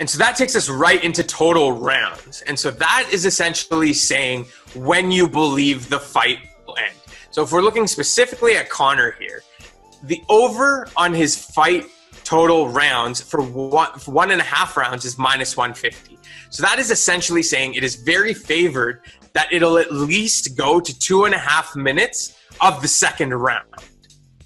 And so that takes us right into total rounds. And so that is essentially saying when you believe the fight will end. So if we're looking specifically at Conor here, the over on his fight total rounds for one, for one and a half rounds is minus 150. So that is essentially saying it is very favored that it'll at least go to two and a half minutes of the second round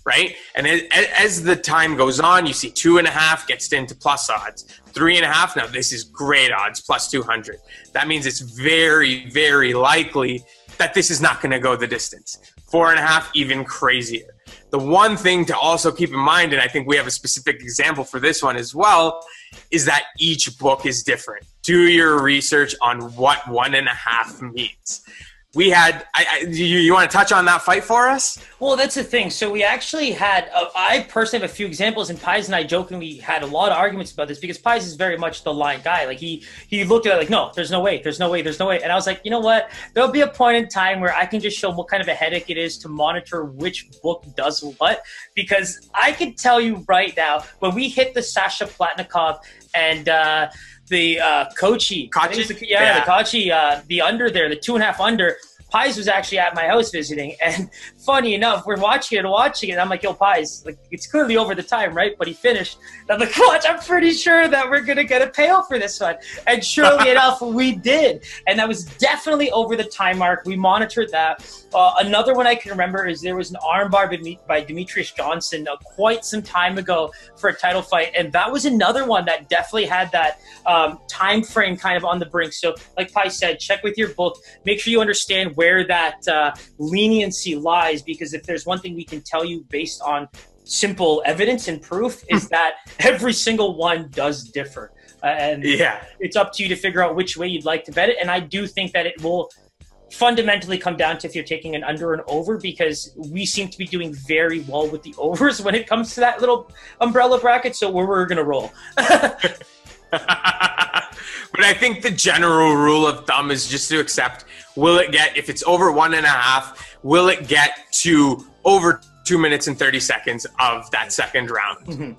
right? And as the time goes on, you see two and a half gets into plus odds. Three and a half, now this is great odds, plus 200. That means it's very, very likely that this is not going to go the distance. Four and a half, even crazier. The one thing to also keep in mind, and I think we have a specific example for this one as well, is that each book is different. Do your research on what one and a half means we had I, I, you, you want to touch on that fight for us? Well that's the thing. So we actually had uh, i personally have a few examples and pies and i jokingly had a lot of arguments about this because pies is very much the line guy. Like he he looked at it like no there's no way there's no way there's no way. And i was like you know what? There'll be a point in time where i can just show what kind of a headache it is to monitor which book does what because i can tell you right now when we hit the sasha Palatnikov and uh the uh, Kochi. Kochi? The, yeah, yeah, the Kochi, uh, the under there, the two and a half under. Pies was actually at my house visiting, and funny enough, we're watching it, watching it. And I'm like, "Yo, Pies, like it's clearly over the time, right?" But he finished. And I'm like, "Watch, I'm pretty sure that we're gonna get a payoff for this one." And surely enough, we did, and that was definitely over the time mark. We monitored that. Uh, another one I can remember is there was an armbar by Demetrious Johnson uh, quite some time ago for a title fight, and that was another one that definitely had that um, time frame kind of on the brink. So, like Pi said, check with your book. Make sure you understand where that uh, leniency lies, because if there's one thing we can tell you based on simple evidence and proof, is that every single one does differ. Uh, and yeah, it's up to you to figure out which way you'd like to bet it. And I do think that it will fundamentally come down to if you're taking an under and over because we seem to be doing very well with the overs when it comes to that little umbrella bracket. So we're, we're going to roll. but I think the general rule of thumb is just to accept will it get, if it's over one and a half, will it get to over two minutes and 30 seconds of that second round? Mm-hmm.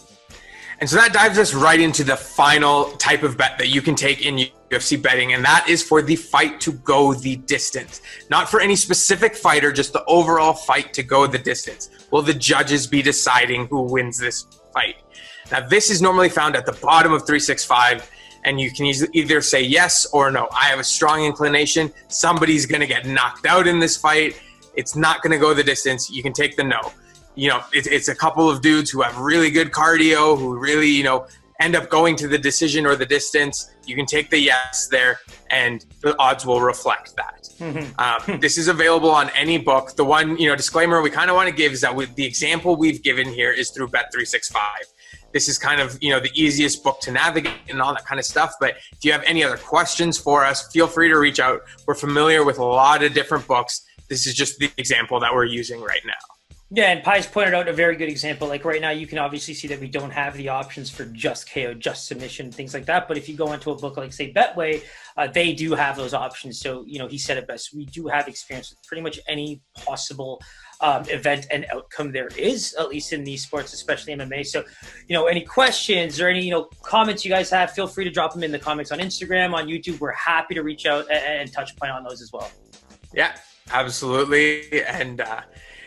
And so that dives us right into the final type of bet that you can take in UFC betting, and that is for the fight to go the distance. Not for any specific fighter, just the overall fight to go the distance. Will the judges be deciding who wins this fight? Now, this is normally found at the bottom of 365, and you can either say yes or no. I have a strong inclination. Somebody's going to get knocked out in this fight. It's not going to go the distance. You can take the no. You know, it's, it's a couple of dudes who have really good cardio, who really, you know, end up going to the decision or the distance. You can take the yes there, and the odds will reflect that. Mm-hmm. Um, this is available on any book. The one, you know, disclaimer we kind of want to give is that with the example we've given here is through Bet365 this is kind of you know the easiest book to navigate and all that kind of stuff but if you have any other questions for us feel free to reach out we're familiar with a lot of different books this is just the example that we're using right now yeah, and Pies pointed out a very good example. Like right now, you can obviously see that we don't have the options for just KO, just submission, things like that. But if you go into a book like, say, Betway, uh, they do have those options. So, you know, he said it best. We do have experience with pretty much any possible um, event and outcome there is, at least in these sports, especially MMA. So, you know, any questions or any, you know, comments you guys have, feel free to drop them in the comments on Instagram, on YouTube. We're happy to reach out and, and touch point on those as well. Yeah, absolutely. And, uh,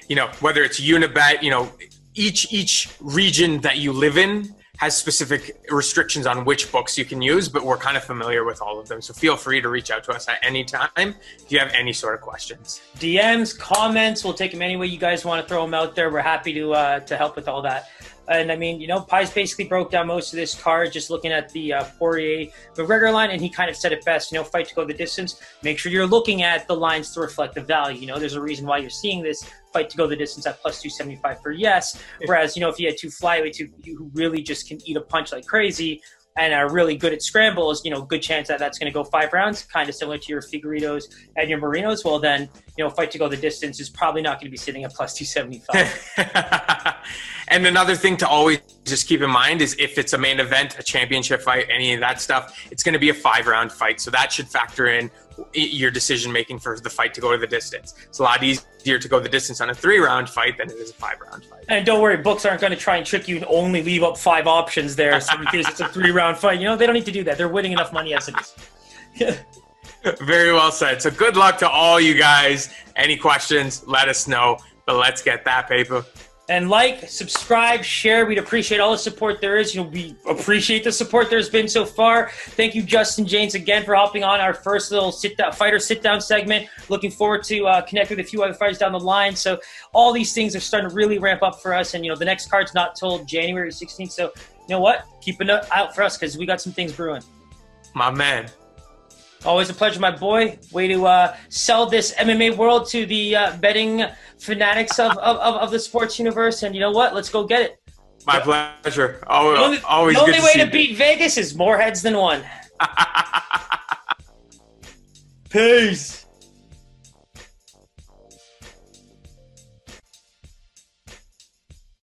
you know, whether it's Unibet, you know, each each region that you live in has specific restrictions on which books you can use, but we're kind of familiar with all of them. So feel free to reach out to us at any time if you have any sort of questions. DMs, comments, we'll take them any way you guys want to throw them out there. We're happy to uh, to help with all that. And I mean, you know, Pies basically broke down most of this card just looking at the uh, Poirier McGregor line, and he kind of said it best. You know, fight to go the distance. Make sure you're looking at the lines to reflect the value. You know, there's a reason why you're seeing this fight to go the distance at plus 275 for yes. Whereas, you know, if you had two flyweights who, who really just can eat a punch like crazy, and are really good at scrambles, you know, good chance that that's going to go five rounds, kind of similar to your Figueiredos and your Morenos. Well, then, you know, fight to go the distance is probably not going to be sitting at plus 275. and another thing to always just keep in mind is if it's a main event, a championship fight, any of that stuff, it's going to be a five round fight. So that should factor in your decision making for the fight to go to the distance. It's a lot easier to go the distance on a three round fight than it is a five round fight. And don't worry, books aren't going to try and trick you and only leave up five options there so in case it's a three round fight. You know, they don't need to do that. They're winning enough money as it is. Very well said. So good luck to all you guys. Any questions, let us know. But let's get that paper and like, subscribe, share. We'd appreciate all the support there is. You know, we appreciate the support there's been so far. Thank you, Justin James, again for hopping on our first little sit down fighter sit down segment. Looking forward to uh, connect with a few other fighters down the line. So all these things are starting to really ramp up for us. And you know, the next card's not till January 16th. So you know what? Keep an eye out for us because we got some things brewing. My man. Always a pleasure, my boy. Way to uh, sell this MMA world to the uh, betting fanatics of, of, of, the sports universe. And you know what? Let's go get it. My pleasure. Always, the only, always the only to way to beat Vegas is more heads than one. Peace.